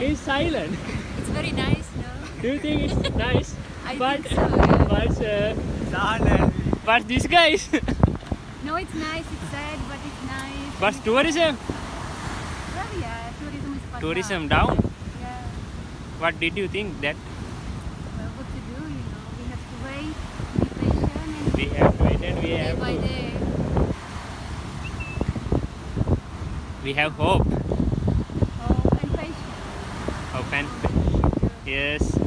It's silent. It's very nice, no? Do you think it's nice? I but, think so, yeah. but, uh, but this guy is. No, it's nice, it's sad, but it's nice. but tourism, Well, yeah, tourism is fun. tourism down. Yeah. What did you think that Well, what to do, you know? We have to wait, be patient, and we have to wait and we day have by to, day. we have. Hope and yes. ඔන්න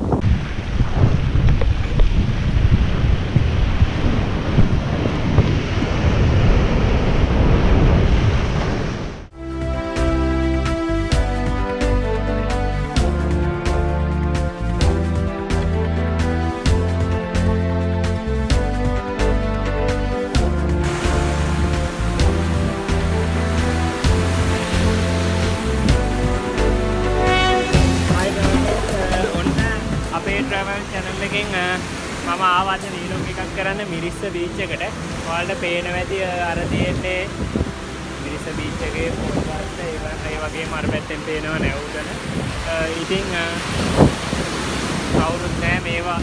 මම ආවද vlog එකක් කරන්න Mirissa beach එකට. ඔයාලට පේනවා ඇති අ, අර තියෙන්නේ මිරිස්ස බීච් එකේ පොඩ්ඩක් ඒ ව- ඒ වගේම අර පැත්තෙන් පේනවා නැවුදන. අ, ඉතින් අ, කවුරුත් නෑ මේවා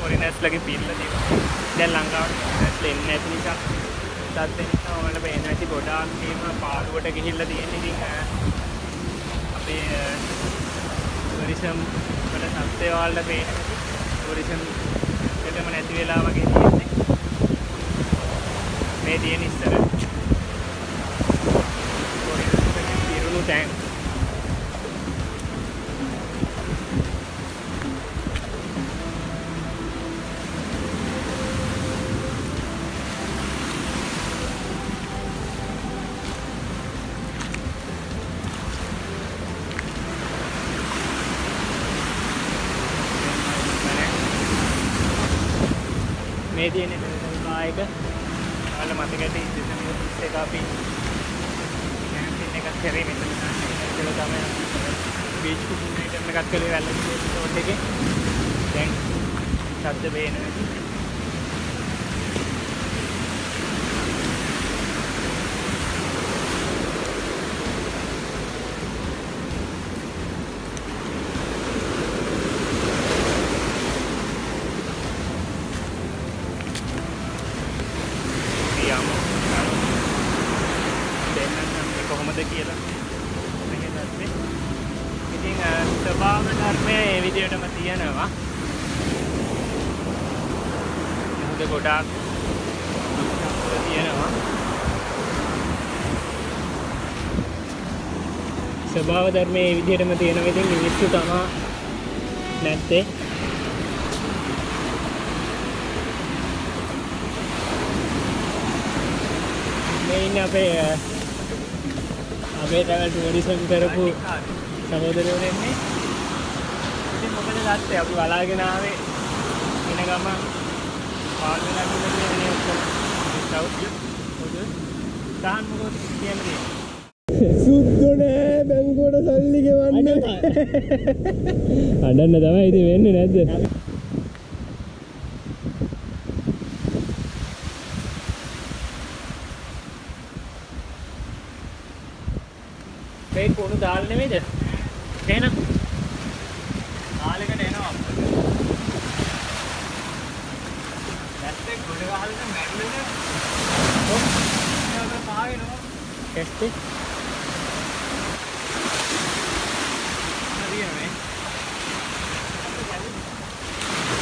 ෆොරිනර්ස්ලගේ පිල්ල තියෙනවා. දැන් ලංකාවට ෆොරිනර්ස්ලා එන්නේ නැති නිසා තත් නිසා ඔයාලට පේනවා ඇති ගොඩාක් මේවා පාළුවට ගිහිල්ලා තියෙන ඉතින් අ, අපේ අ, ටුරිසම් වල සත්‍යය වලට පේන ටුරිසම් එකම නැති වෙලා වගේ තියෙන්නේ. මේ තියෙන ඉස්සර. පිරුණු තැන් තියෙන කායක ඔයාලා මතක ඇති ඉතින් එක අපි කැම්පින් එකක් කරේ මෙතන ඉතල තමයි බීච් කුකුන් අයිටම් එකක් කළේ වැල්ලේ රිසෝට් එකේ. දැන් ශබ්ද පේනවා යමු දෙන්නම් මේ කොහොමද කියලා මේක දැක්කේ ඉතින් අ, ස්වභාව ධර්මය ඒ විදිහටම තියෙනවා මුහුද ගොඩාක් ශබ්ද තියෙනවා ස්වභාව ධර්මය ඒ විදිහටම තියෙනවා. ඉතින් මිනිස්සු තමා නැත්තේ. මේ ඉන්න අපේ අ, අපේ ට්‍රැවල් ටුවරිසම් කරපු සහෝදරයෝ දෙන්නේ ඉතින් මොකද දත්තේ අපි බලාගෙන ආවේ එන ගමන් පාල් වෙලා ගිහලා ඉන්නේ ඔක්කොම සවුත් පොදු සහන් මොකද කියන්නේ සුද්දු නෑ බැංකුවට සල්ලි ගෙවන්න අඩන්න තමයි ඉතින් වෙන්නේ නැද්ද? මේ කුණු දාලා නෙමෙයිද? එහෙනම් කාලෙකට එනවා. නැත්තේ ගොඩ ගහගෙන මැරෙන්න ඔව් පාවෙනවා. ටෙස්ට් හරියනේ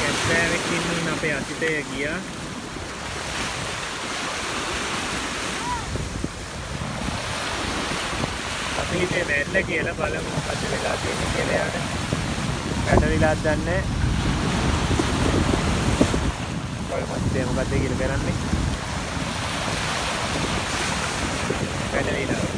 කැස්සෑවෙක් ඉන්න අපේ අතිතය ගියා අපි හිතේ වැල්ල කියලා බලමු. මොකද වෙලා තියෙන්නේ කියලා යාට. වැටලිලාත් දන්නේ බලමු මොකද කියලා කරන්නේ. වැටලිලා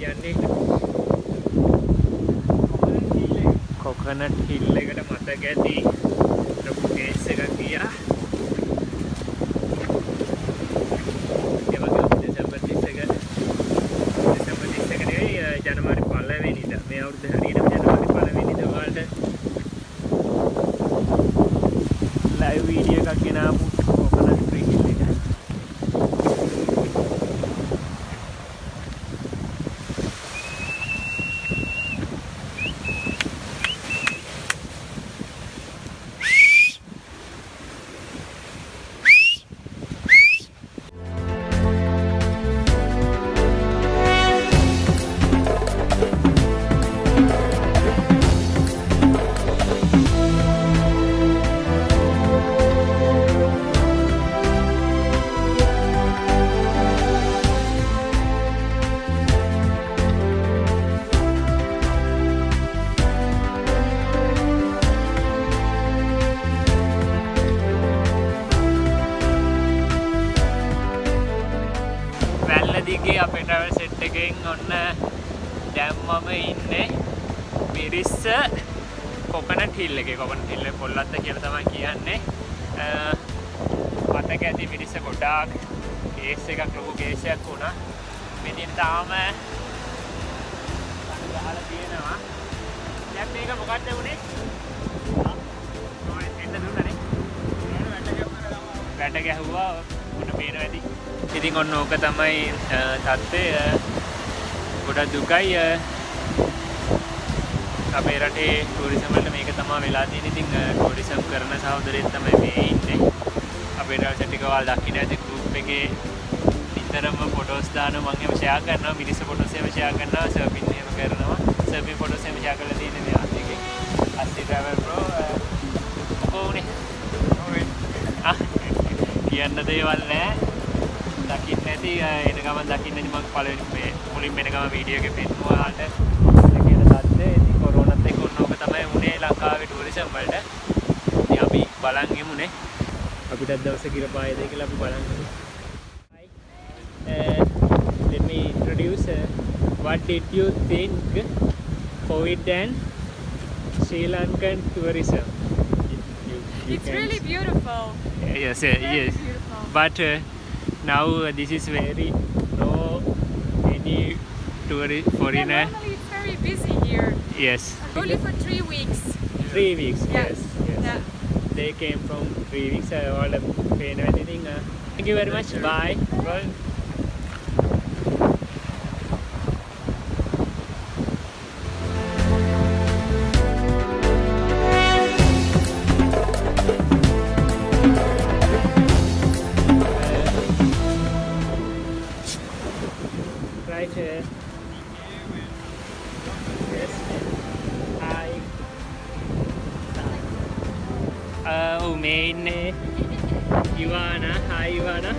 කියන්නේ කොකනට් හිල් එකට මතක ඇති ලොකු කේස් එකක් ගියා. ජනවාරි පලවෙනිද මේ අවුරුදු හරියට ජනවාරි පලවෙනිද ඔයාලට ලයිව් වීඩියෝ එකක් ගෙනාපු එකෙන් ඔන්න දැන් මම ඉන්නේ මිරිස්ස කොකනට් හිල් එකේ. කොකනට් හිල් එක පොල්ලත්ත කියලා තමයි කියන්නේ. අ, මතක ඇති මිරිස්ස ගොඩාක් කේස් එකක් ලොකු කේස් එකක් වුණා. මෙතන තාම ගහලා තියෙනවා. දැන් මේක මොකක්ද උනේ ආ, ඔය එන්න දුන්නනේ වැට ගැහුවා. උඩ පේන ඇති. ඉතින් ඔන්න ඕක තමයි අ, තත්ත්වය. අ, ගොඩක් දුකයි. අපේ රටේ ටූරිසම් වලට මේක තමයි වෙලා තියෙන්නේ. ඉතින් ටූරිසම් කරන සහෝදරයෙක් තමයි මේ ඉන්නේ. අපේ ට්‍රැවල් ටික ඔයාලා දකින්න ඇති ගෲප් එකේ නිතරම ෆොටෝස් දානවා. මම එහෙම ෂෙයා කරනවා. මිනිස්සු ෆොටෝස් එහෙම ෂෙයා කරනවා. සර්ෆින් එහෙම කරනවා. සර්ෆින් ෆොටෝස් එහෙම ෂෙයා කරලා තියෙන්නේ මේ අස්තිකේ අස්ති ට්‍රැවල් ප්‍රෝ කොහොනේ ආ කියන්න දේවල් නෑ දකින්න ඇති එන ගමන් දකින්න ඇති මම පළවෙනි මේ මුලින් එන ගමන් වීඩියෝ එකේ පෙන්නුවා ඔයාලට කියන තත්ත්වය ඉතින් කොරෝනාත් එක්ක ඔන්න ඕක තමයි උනේ ලංකාවේ ටූරිසම් වලට ඉතින් අපි බලන් ඉමුනේ අපිටත් දවසක ඉර පායද කියලා අපි බලන් ඉමු Hi. Uh, let me introduce uh, what did you think COVID and Sri Lankan tourism? You- you- you It's can really beautiful. Yes, uh, yes. beautiful. But uh, now uh, this is very no any tourist Yeah, foreigner. normally it's very busy here. Yes, Only for three weeks. three weeks. Yeah. Yes, yes. Yeah. They came from three weeks. Uh, all the pain and everything. Uh, thank you very much. Bye. Well, try to Hi. Uh, oh, main name. Ivana. Hi, Ivana.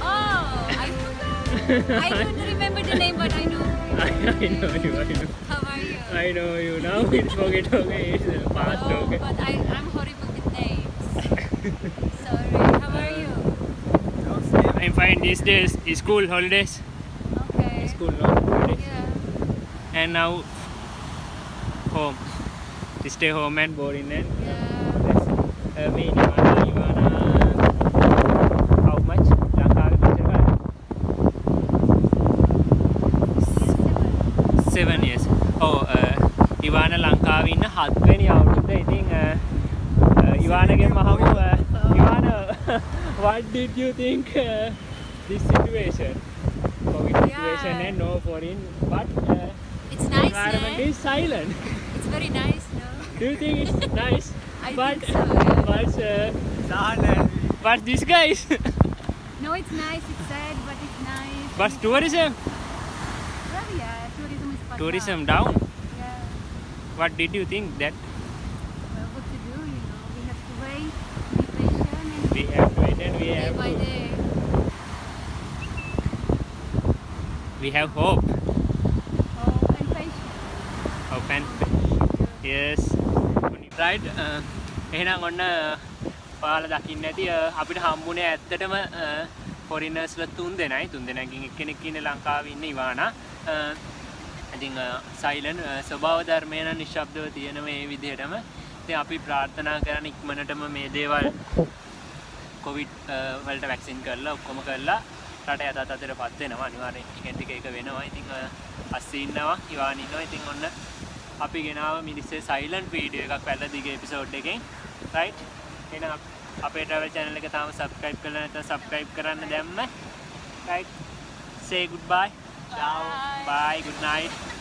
Oh, I forgot. I don't remember the name, but I know. I, I know you. I know. How are you? I know you. Now we forget. Okay, it's past. Oh, okay. But I, I'm horrible with names. Sorry. How are you? I'm fine these days. It's cool holidays. School long holidays. Yeah. And now home. Stay home and boring and Yeah. uh, me Ivana, Ivana, how much? කාලෙ? seven years. ඔව් ඉවාන ලංකාවේ ඉන්න හත්වෙනි අවුරුද්ද ඉතින් ඉවානගෙන් මහමු ඉවාන what did you think uh, this situation Situation Yeah. and no foreign but uh, It's nice, environment eh? is silent It's very nice, no? do you think it's nice I but think so, yeah. but uh, but this guys No, it's nice, it's sad, but it's nice. but tourism Well, yeah, tourism is tourism up. down Yeah. what did you think that Well, what to do, you know? We have to wait, be patient, and we have to wait and we day have to, we have hope. Hope and patience. hope and yes. Right uh, එහෙනම් ඔන්න ඔයාලා දකින්න ඇති uh, අපිට හම්බුනේ ඇත්තටම ෆොරිනර්ස්ල තුන් දෙනයි. තුන් දෙනකින් එක්කෙනෙක් ඉන්නේ ලංකාවේ ඉන්න ඉවානා. ඉතිං සයිලන් ස්වභාව ධර්මයන නිශ්ශබ්දව තියෙන මේ විදිහටම. ති අපි ප්‍රාර්ථනා කරන ඉක්මනටම මේ දේවල් කොවිට් වලට වැක්සින් කරලා ඔක්කොම කරලා රට ඇත අතර පත්වෙනවා අනිවාරෙන් ටිකෙන්ටික එක වෙනවා. ඉතිං අස්සින්නවා ඉවානින්නවා ඉතින් ඔන්න අපි ගෙනාව මිනිස්සේ සයිලන්් වීඩිය එකක් පැල්ල දිගේ පිසෝඩ් එකෙන්. රයි් එන අපේ ටවල් චැනල එක තාම සබස්ක්‍රයිබ් කරන ඇත සබස්ක්‍රයිබ් කරන්න දැම්ම. රයි් සේ good bye Bye. bye. Good night